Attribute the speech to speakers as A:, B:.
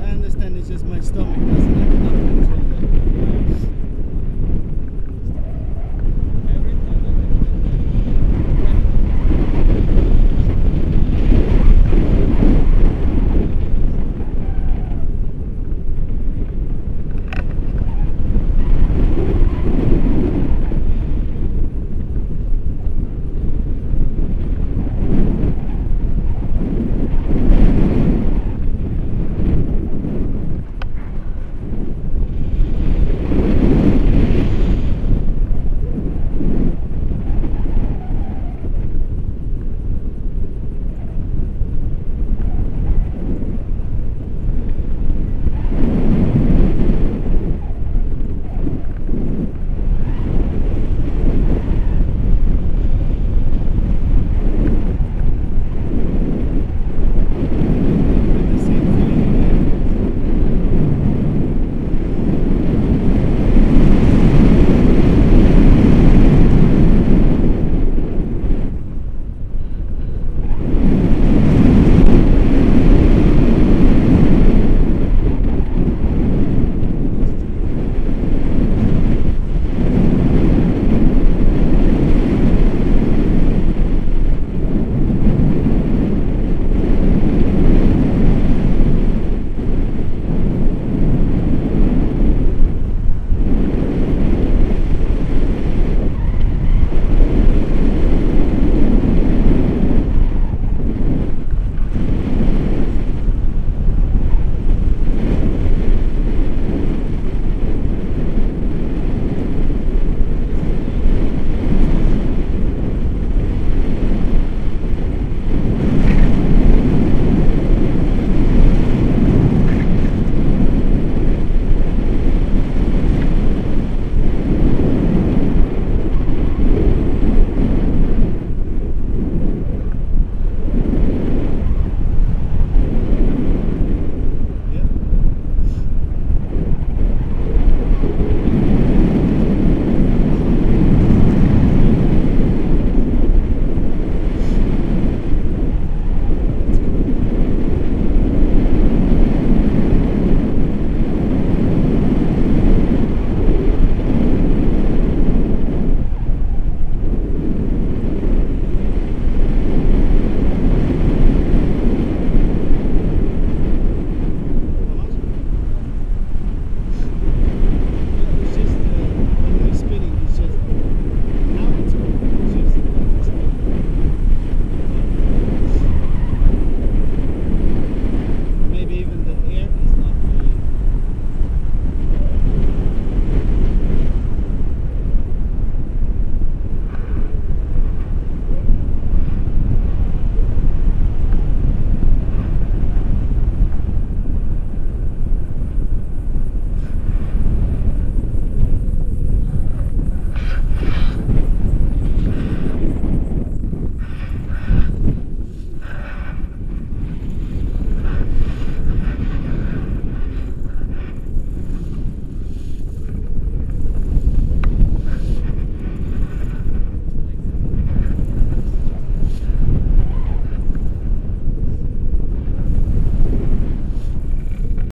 A: I understand it's just my stomach doesn't have enough
B: control.